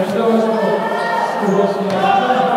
잘 들어가시고 고맙습니다.